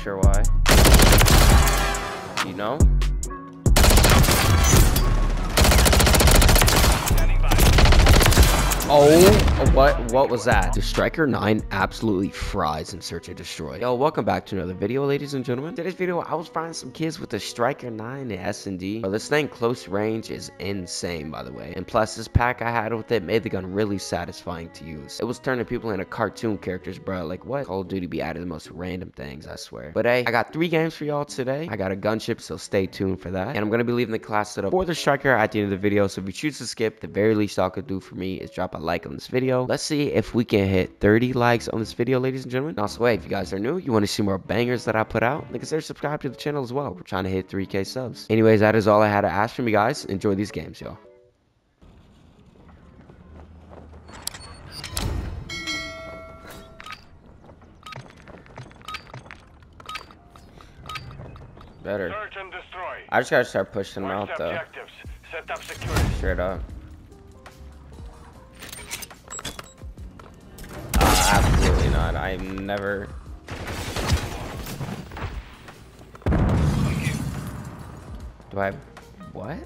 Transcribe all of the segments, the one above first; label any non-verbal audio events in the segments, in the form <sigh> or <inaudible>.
sure why. You know? Oh, what what was that? The Striker 9 absolutely fries in Search and Destroy. Yo, welcome back to another video, ladies and gentlemen. Today's video, I was finding some kids with the Striker 9 and S&D. But this thing close range is insane, by the way. And plus, this pack I had with it made the gun really satisfying to use. It was turning people into cartoon characters, bro. Like, what? Call of Duty be adding the most random things, I swear. But hey, I got three games for y'all today. I got a gunship, so stay tuned for that. And I'm going to be leaving the class setup for the Striker at the end of the video. So if you choose to skip, the very least y'all could do for me is drop a like on this video. Let's see if we can hit 30 likes on this video, ladies and gentlemen. And also, hey, if you guys are new, you want to see more bangers that I put out, then consider subscribing to the channel as well. We're trying to hit 3k subs. Anyways, that is all I had to ask from you guys. Enjoy these games, y'all. Better. Search and destroy. I just gotta start pushing them out though. Set up. Straight up. Not. I'm never. Do I? What?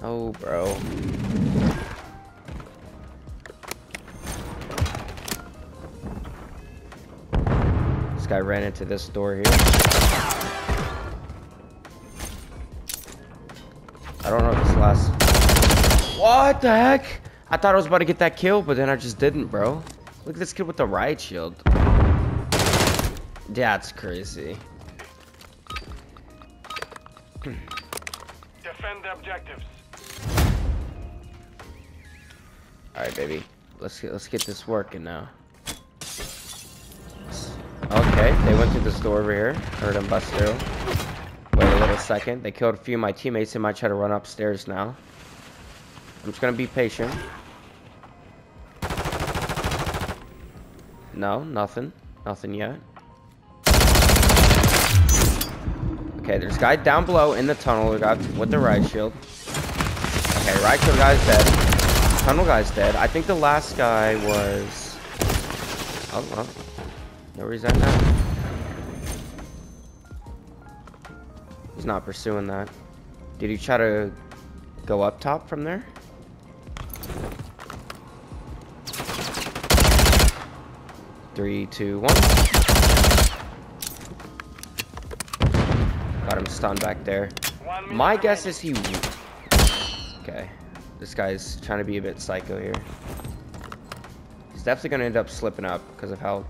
No, bro. This guy ran into this door here. I don't know if this last. What the heck? I thought I was about to get that kill, but then I just didn't, bro. Look at this kid with the riot shield. That's crazy. Defend the objectives. All right, baby. Let's get let's get this working now. Okay, they went through this door over here. Heard them bust through. Wait a little second. They killed a few of my teammates. They might try to run upstairs now. I'm just gonna be patient. No, nothing. Nothing yet. Okay, there's a guy down below in the tunnel. With the right shield. Okay, right shield guy's dead. Tunnel guy's dead. I think the last guy was. Oh, well. He's at now? He's not pursuing that. Did he try to go up top from there? Three, two, one. Got him stunned back there. My guess is he. Okay. This guy's trying to be a bit psycho here. He's definitely going to end up slipping up because of how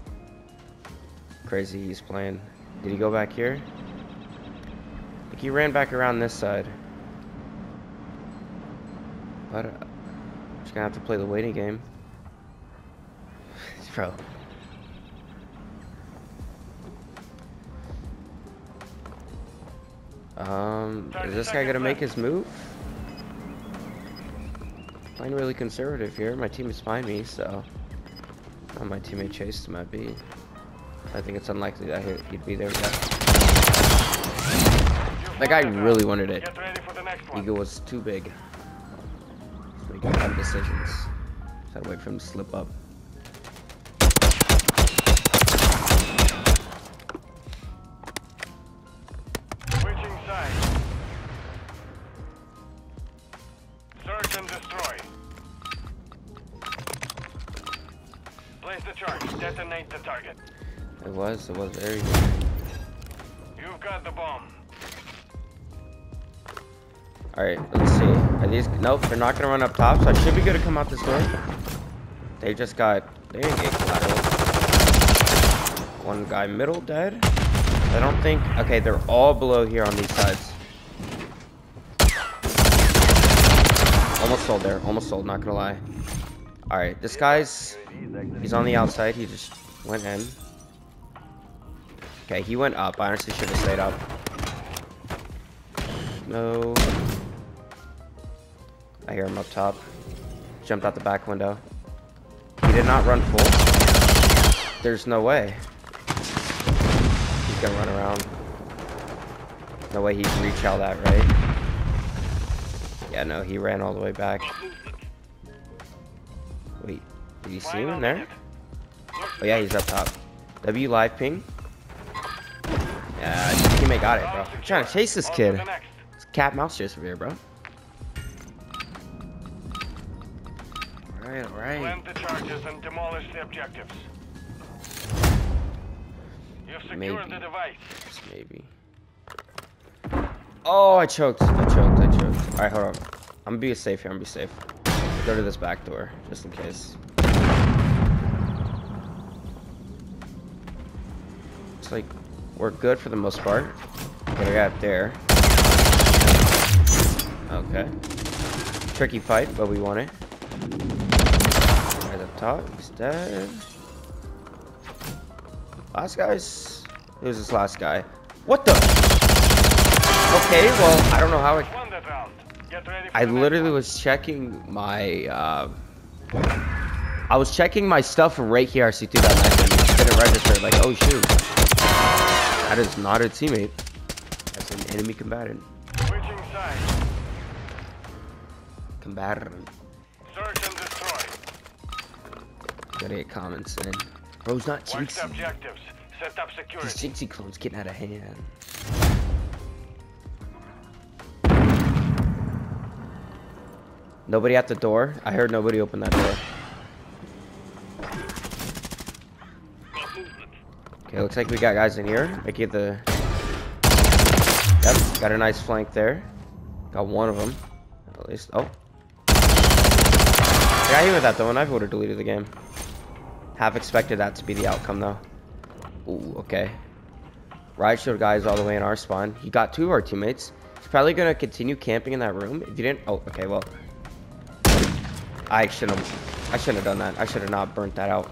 crazy he's playing. Did he go back here? I think he ran back around this side. But uh, just gonna have to play the waiting game. <laughs> Bro. Um, is this guy gonna make his move? Playing really conservative here. My team is behind me, so oh, my teammate chased him at I think it's unlikely that he- he'd be there That guy really wanted it. Get ready for the next one. Ego was too big. So got bad decisions. Had to wait for him to slip up. The charge. Detonate the target. It was, it was very good. You've got the bomb. Alright, let's see. Are these, nope, they're not gonna run up top, so I should be good to come out this door. They just got, they didn't get collateral. One guy middle dead. I don't think, okay, they're all below here on these sides. Almost sold there, almost sold, not gonna lie. Alright, this guy's, he's on the outside, he just went in. Okay, he went up, I honestly should have stayed up. No. I hear him up top. Jumped out the back window. He did not run full. There's no way. He's gonna run around. No way he'd reach all that, right? Yeah, no, he ran all the way back. Did you see him in there? Oh yeah, he's up top. W live ping. Yeah, his teammate got it, bro. I'm trying to chase this kid. It's cat mouse chase over here, bro. Alright, alright. The charges and demolish the objectives. You've secured Maybe. the device. Just maybe. Oh, I choked. I choked. I choked. Alright, hold on. I'm gonna be safe here. I'm gonna be safe. Go to this back door, just in case. Like, we're good for the most part. What I got there. Okay. Tricky fight, but we won it. Right up top. He's dead. Last guy's. Who's this last guy? What the? Okay, well, I don't know how for I literally was checking my. Uh, I was checking my stuff right here. I see through that knife and it didn't register. Like, oh shoot, that is not a teammate. That's an enemy combatant. Switching sides. Combatant. Search and destroy. Gotta get comments in. Bro's not Jinxie. objectives. Set up security. Jinxie clones getting out of hand. Nobody at the door? I heard nobody open that door. Okay, looks like we got guys in here. Make it the... Yep, got a nice flank there. Got one of them. At least. Oh. I with that though, and I would have deleted the game. Half expected that to be the outcome though. Ooh, okay. Riot shield guy is all the way in our spawn. He got two of our teammates. He's probably gonna continue camping in that room. If you didn't, oh, okay, well, I should have, I shouldn't have done that. I should have not burnt that out.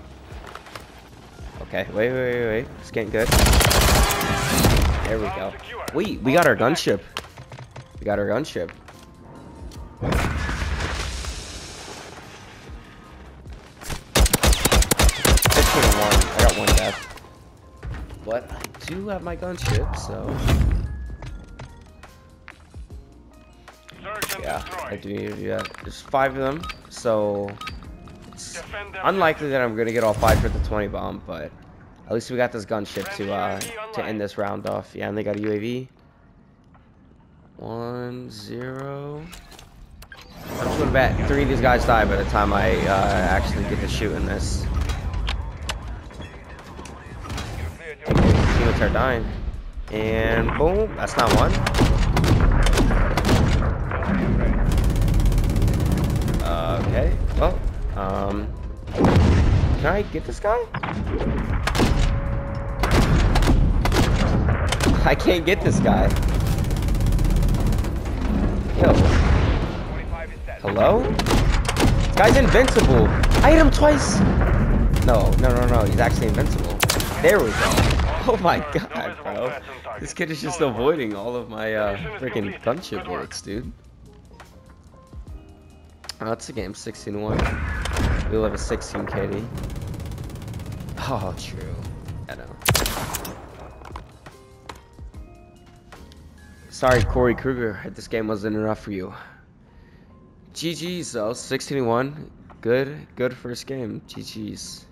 Okay, wait, wait, wait, wait. It's getting good. There we go. Wait, we got our gunship. We got our gunship. And one. I got one death. But I do have my gunship, so yeah. I do need to do that. There's five of them, so it's unlikely that I'm gonna get all five for the 20 bomb, but at least we got this gunship to uh to end this round off. Yeah, and they got a UAV. One zero. I'm just gonna bet three of these guys die by the time I uh, actually get to shooting this. Teammates are dying, and boom, that's not one. Um, can I get this guy? <laughs> I can't get this guy. Yo. Hello? This guy's invincible. I hit him twice. No, no, no, no. He's actually invincible. There we go. <laughs> Oh my god, bro. This kid is just avoiding all of my uh, freaking gunship bullets, dude. Oh, that's a game 16 1. We'll have a 16 KD. Oh, true. I know. Sorry, Corey Kruger. This game wasn't enough for you. GG's though, 16 1. Good, good first game. GG's.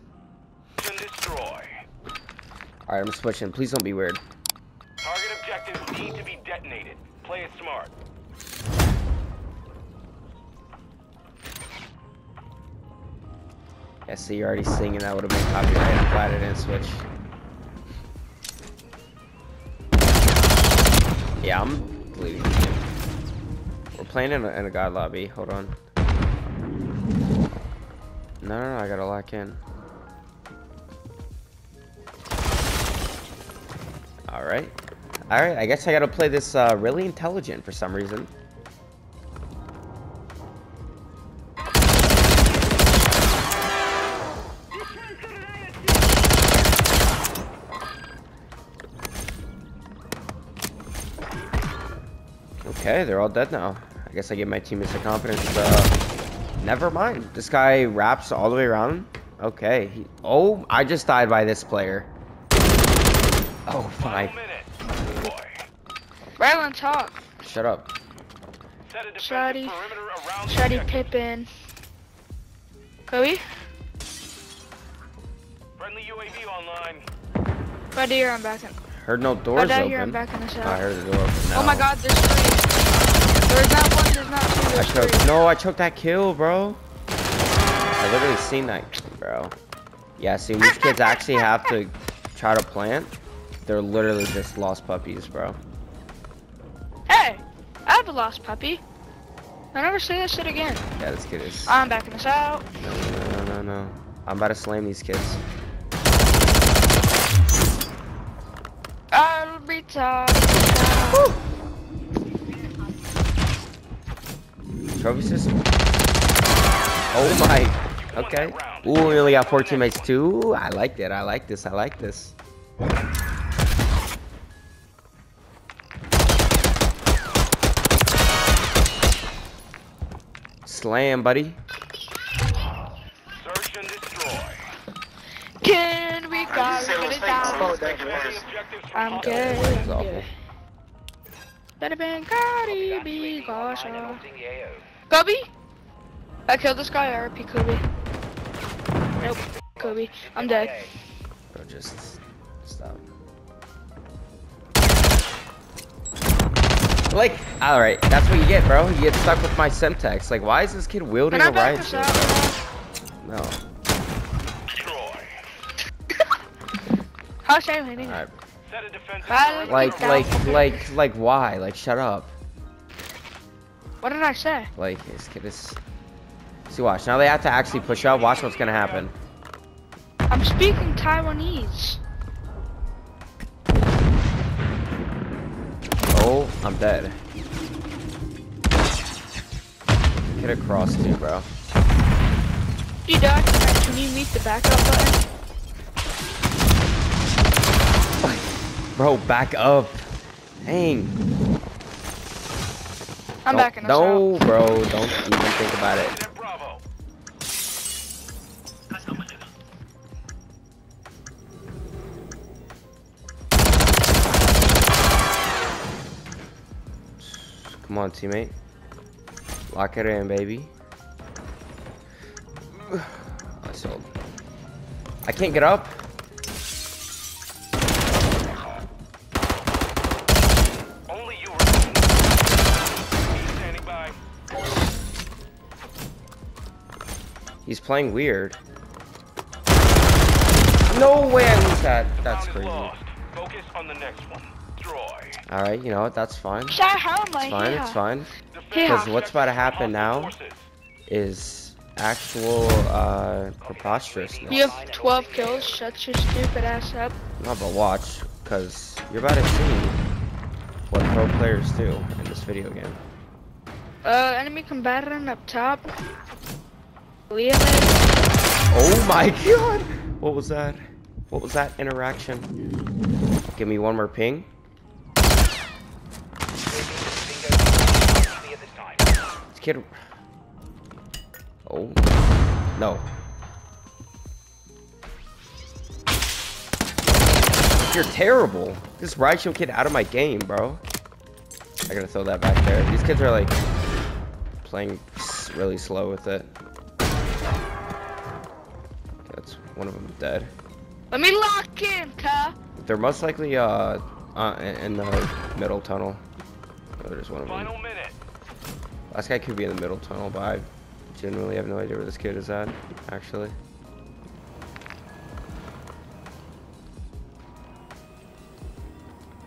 Alright, I'm switching. Please don't be weird. Target objectives need to be detonated. Play it smart. Yeah, see, you're already singing. That would have been copyright. I'm glad I didn't switch. Yeah, I'm deleting the game. We're playing in a, in a god lobby. Hold on. No, no, no. I gotta lock in. Alright. Alright, I guess I gotta play this uh, really intelligent for some reason. Okay, they're all dead now. I guess I give my teammates the confidence. Uh, never mind. This guy wraps all the way around. Okay. He, oh, I just died by this player. Oh, Five fine. minutes. Boy. Right on top. Shut up. Set a Shoddy. perimeter around the Shreddy objective. Pippin. Kobe? Friendly UAV online. Right here, I'm back in. Heard no doors out here, I'm open. back in the Oh, I heard the door open now. Oh my god, there's three. There's not one, there's not two, I there's choked. three. No, I choked that kill, bro. I literally seen that, bro. Yeah, see, these kids actually have to try to plant. They're literally just lost puppies, bro. Hey, I have a lost puppy. I never say that shit again. Yeah, this kid is. I'm back in the cell. No, no, no, no, no. I'm about to slam these kids. I'll be tough. Trophy system. Oh my. Okay. Ooh, we only got four teammates too. I like it. I like this. I like this. Slam, buddy. Search and destroy. Can we go get it down? Secure the objectives from I'm hostile. good. I'm good. Better been Cardi B, gosh. Kobe? I killed this guy, RP Kobe. Nope, Kobe. I'm dead. Bro, just stop. Like, all right, that's what you get, bro. You get stuck with my Semtex. Like, why is this kid wielding Can I a riot shield? No. How should I hitting? All right. Set a defensive Right. turret. Like, like, like, like, why? Like, shut up. What did I say? Like, this kid is. See, watch. Now they have to actually push up. Watch what's gonna happen. I'm speaking Taiwanese. Oh, I'm dead. Get across too, bro. You died. Can you meet the backup button? Bro, back up. Dang. I'm Don't- back in the No, bro. Don't even think about it. Come on, teammate. Lock it in, baby. <sighs> I sold. I can't get up. He's playing weird. No way I lose that. That's crazy. lost. Focus on the next one. Destroy. Alright, you know what? That's fine. Shut how am I It's fine, it's fine. Because what's about to happen now- Is actual, uh, preposterousness. You have 12 kills. Shut your stupid ass up. No, but watch, because you're about to see what pro players do in this video game. Uh, enemy combatant up top. Oh my god! What was that? What was that interaction? Give me one more ping. This kid. Oh. No. You're terrible. This Raichu kid out of my game, bro. I gotta throw that back there. These kids are like playing really slow with it. One of them dead. Let me lock in, ka. They're most likely uh, uh in in the middle tunnel. Oh, there's one of them. Final minute. Last guy could be in the middle tunnel, but I genuinely have no idea where this kid is at, actually.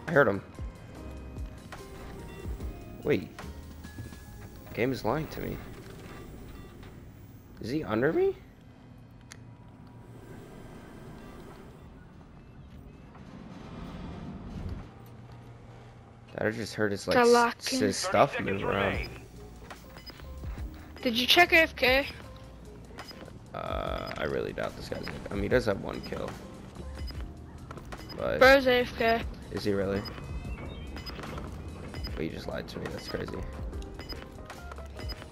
I heard him. Wait. Game is lying to me. Is he under me? I just heard his like To s- lock in. his stuff move around. Did you check AFK? Uh, I really doubt this guy's. I mean, he does have one kill. But Bro's AFK. is he really? But you just lied to me. That's crazy.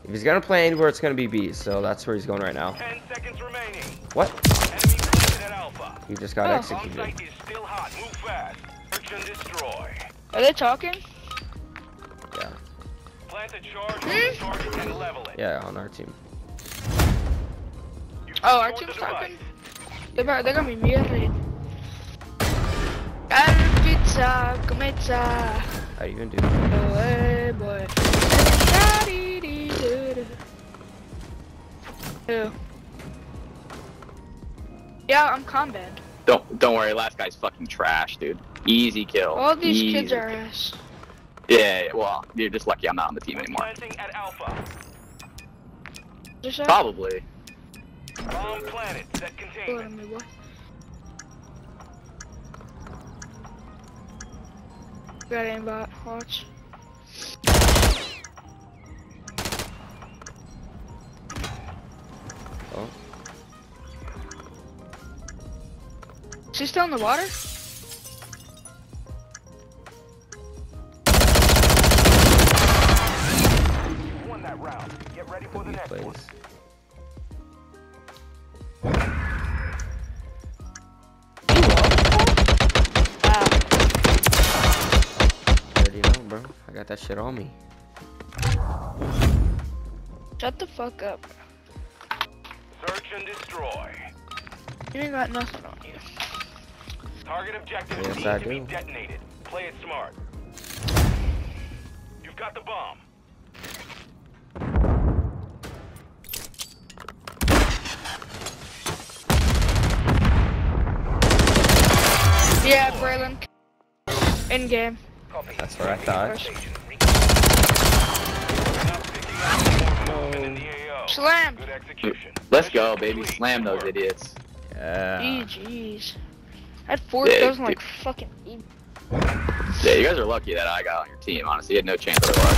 If he's gonna play anywhere, it's gonna be B. So that's where he's going right now. 10 seconds remaining. What? Enemy at Alpha. He just got Oh. executed. Is still hot. Move fast. Search destroy. Are they talking? Yeah, Plant a charge on the target and level it. yeah, on our team. Oh, our team's the talking? They're, about, they're gonna be muted. Al pizza, comezza. How are you gonna do that? Oh, hey, boy. Who? Yeah, I'm combat. Don't don't worry, last guy's fucking trash, dude. Easy kill. All these Easy kids are kill. ass. Yeah, yeah, well, you're just lucky I'm not on the team anymore. At Alpha. Probably. Bomb planted. Set Go containment. to me, boy. Got aimbot. Watch. Is he still in the water? Won that round. Get ready for the next plays. one. Wow. Know. I got that shit on me. Shut the fuck up. Search and destroy. You ain't got nothing on you. Target objective Yes, needs to be detonated. Play it smart. You've got the bomb. Yeah, Braylon. In game. That's what I thought. Not picking up more movement in the AO. Slam. Good execution. Let's go, baby. Slam those idiots. Yeah. GG's. I had four Yeah, kills like dude. fucking eight. Yeah, you guys are lucky that I got on your team. Honestly, you had no chance otherwise.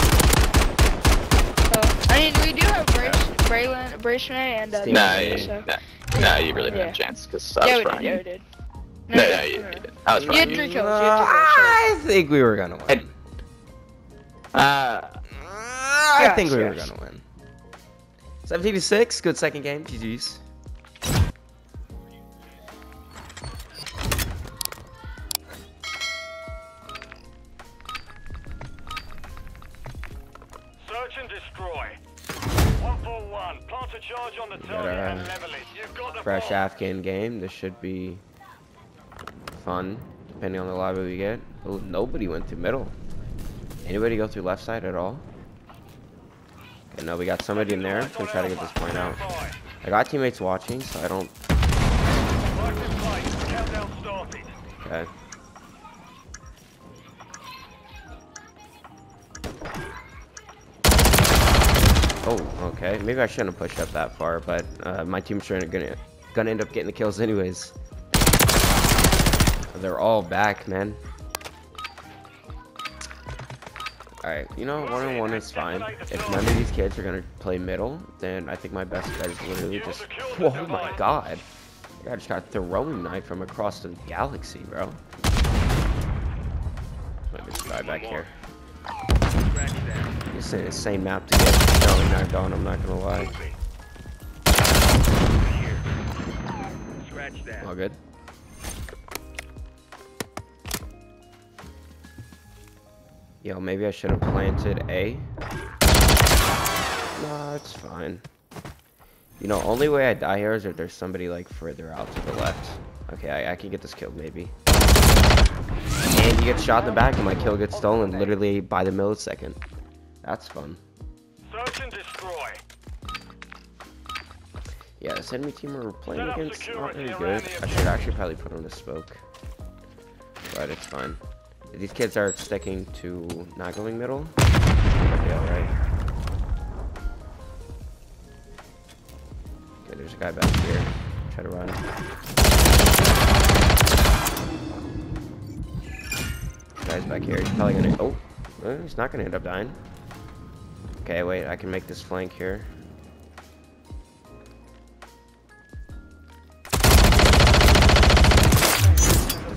Oh, I mean, we do have Brace, Braylon, Bracemate, and uh, Steam Nah, Dante, you, so. nah, nah, you really didn't have a chance because I Yeah, was we did. frying Yeah, we did. No, no, you, you didn't. I was You had three kills. Uh, had three kills. I think we were gonna win. Hey. Uh, I Yes, think we were gonna win. 17 to 6, good second game. GG's. Afghan game. This should be fun, depending on the lobby we get. Oh, nobody went through middle. Anybody go through left side at all? Okay, no, we got somebody in there. Gonna try to get this point out. I got teammates watching, so I don't. Okay. Oh, okay. Maybe I shouldn't have pushed up that far, but uh, my team's trying to gonna gonna end up getting the kills anyways. They're all back, man. Alright, you know, one on one is fine. If none of these kids are gonna play middle, then I think my best bet is literally just. Whoa <laughs> oh my god! I just got a throwing knife from across the galaxy, bro. Let me try back here. It's the same map to get throwing knife on, I'm not gonna lie. Scratch that. All good. Yo, maybe I should have planted A. No, it's fine. You know, only way I die here is if there's somebody like further out to the left. Okay, I, I can get this kill maybe. And he gets shot in the back and my kill gets stolen literally by the millisecond. That's fun. Yeah, this enemy team we're playing Set against not very good. I should actually probably put on a smoke. But it's fine. These kids are sticking to not going middle. Okay, alright. Okay, there's a guy back here. Try to run. Guy's back here. He's probably gonna. Oh, he's not gonna end up dying. Okay, wait. I can make this flank here.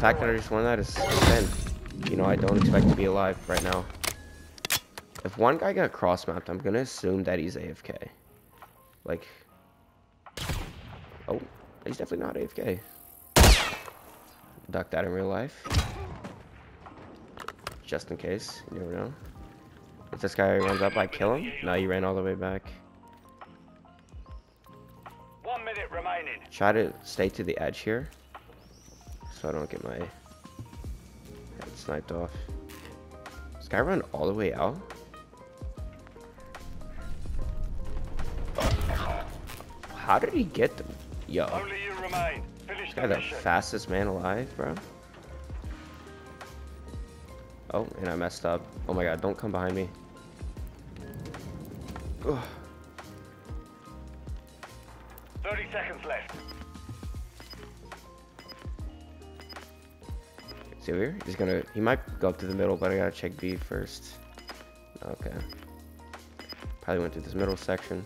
Fact that I just won that is insane. You know, I don't expect to be alive right now. If one guy got cross-mapped, I'm gonna assume that he's AFK. Like... Oh, he's definitely not AFK. Duck that in real life. Just in case, you never know. If this guy runs up, I kill him? No, he ran all the way back. One One minute remaining. Try to stay to the edge here. So I don't get my head sniped off. This guy run all the way out? How did he get them? Yo. Only you remain. Finish This guy the mission. fastest man alive, bro. Oh, and I messed up. Oh my god, don't come behind me. Ugh. 30 seconds left. See over here? He's gonna, he might go up to the middle, but I gotta check B first. Okay. Probably went through this middle section.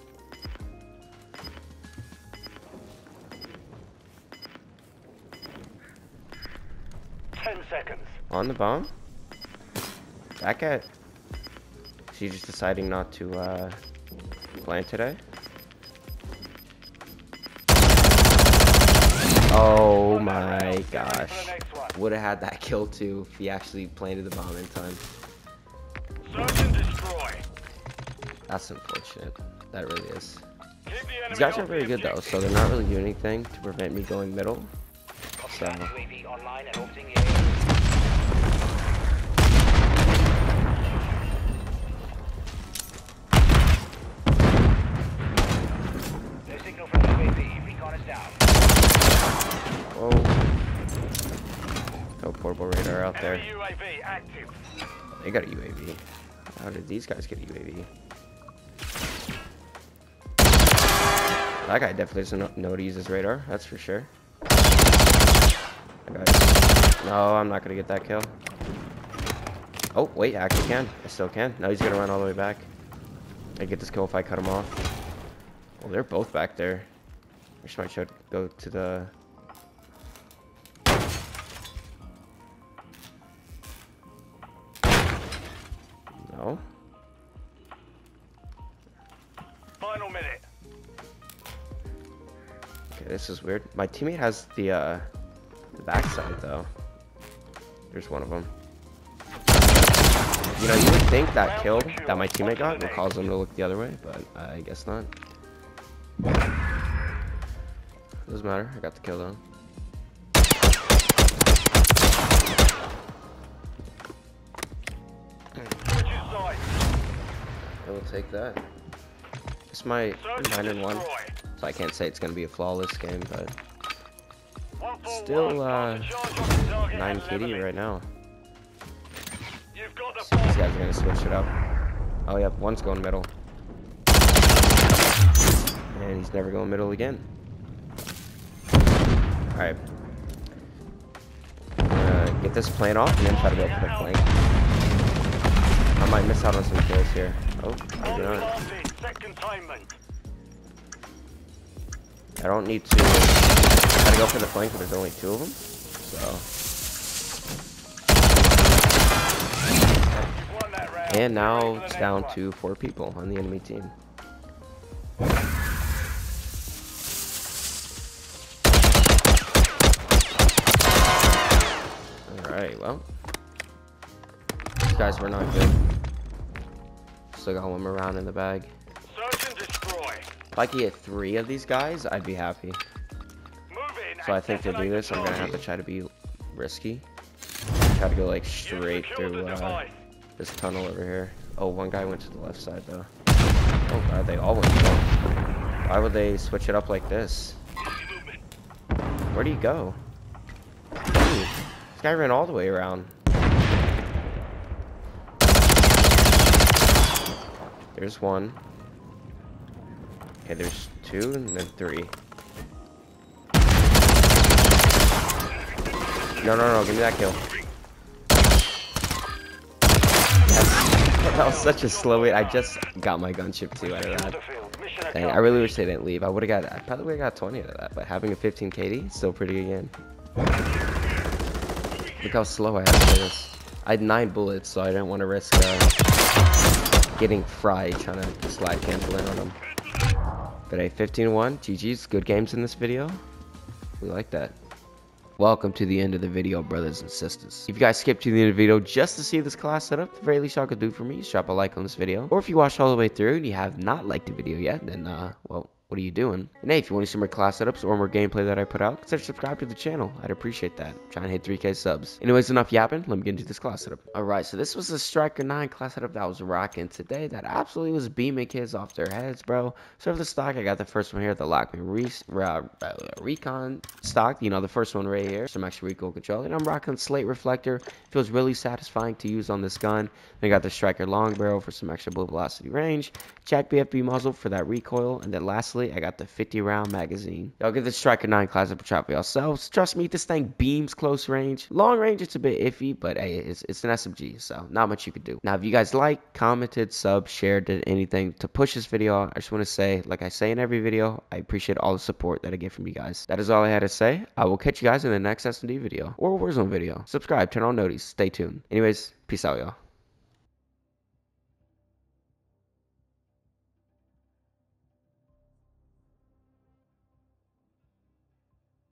Ten seconds. On the bomb? Back at... is he just deciding not to, uh, plant today? Oh my Get Would have had that <laughs> kill too if he actually planted the bomb in time. Search and destroy. That's unfortunate. That really is. The These guys are very good though, so they're not really doing anything to prevent me going middle. So UAV online and orbiting the area. No signal from UAV. Recon is down. oh, no portable radar out there. Enemy UAV active. They got a UAV. How did these guys get a UAV? That guy definitely doesn't know- to use his radar, that's for sure. No, I'm not gonna get that kill. Oh, wait, I actually can. I still can. No, he's gonna run all the way back. I get this kill if I cut him off. Well, they're both back there. I just might should go to the... this is weird. My teammate has the, uh, the backside, though. There's one of them. You know, you would think that kill that my teammate got would cause them to look the other way, but I guess not. Doesn't matter. I got the kill, though. I will take that. It's my 9 and and 1, destroy. So I can't say it's going to be a flawless game, but still, uh, Plant a charge on the target 9 and KD right now. You've got the See if these guys are gonna switch it up. Oh yep, one's going middle. And he's never going middle again. Alright. Uh, get this plane off and then try to go for the flank. I might miss out on some kills here. Oh, On not. I don't need to try to go for the flank, but there's only two of them. So, and now it's down to four people on the enemy team. Alright, well. These guys were not good. Still got one more round in the bag. Search and destroy. If I could get three of these guys, I'd be happy. So I think to do this, I'm gonna have to try to be risky. Try to go like straight through uh, this tunnel over here. Oh, one guy went to the left side though. Oh god, they all went to left. Why would they switch it up like this? Where do you go? Dude, this guy ran all the way around. There's one. Okay, there's two and then three. No, no, no, give me that kill. <laughs> That was such a slow wait. I just got my gunship too out of that. Dang, I really wish they didn't leave. I would have got, I probably would have got 20 out of that, but having a 15 KD, still pretty good again. Look how slow I had to this. I had nine bullets, so I didn't want to risk uh, getting fried trying to slide cancel in on them. But hey, 15-1, GG's, good games in this video. We like that. Welcome to the end of the video, brothers and sisters. If you guys skipped to the end of the video just to see this class setup, the very least y'all could do for me is drop a like on this video. Or if you watched all the way through and you have not liked the video yet, then, uh, well, what are you doing? And hey, if you want to see more class setups or more gameplay that I put out, consider subscribe to the channel. I'd appreciate that. I'm trying to hit 3k subs. Anyways, enough yapping. Let me get into this class setup. Alright, so this was a Striker 9 class setup that was rocking today that absolutely was beaming kids off their heads, bro. So for the stock, I got the first one here, the Lockman Re uh, uh, Recon stock. You know, the first one right here. Some extra recoil control. And I'm rocking Slate Reflector. Feels really satisfying to use on this gun. Then I got the Striker Long Barrel for some extra bullet velocity range. JAK BFB muzzle for that recoil. And then lastly, I got the 50 round magazine. Y'all get the Striker 9 Classic Patrol for yourselves. Trust me, this thing beams close range. Long range, it's a bit iffy, but hey, it's, it's an SMG, so not much you could do. Now, if you guys like, commented, sub, shared, did anything to push this video, I just want to say, like I say in every video, I appreciate all the support that I get from you guys. That is all I had to say. I will catch you guys in the next S&D video or Warzone video. Subscribe, turn on notice, stay tuned. Anyways, peace out, y'all.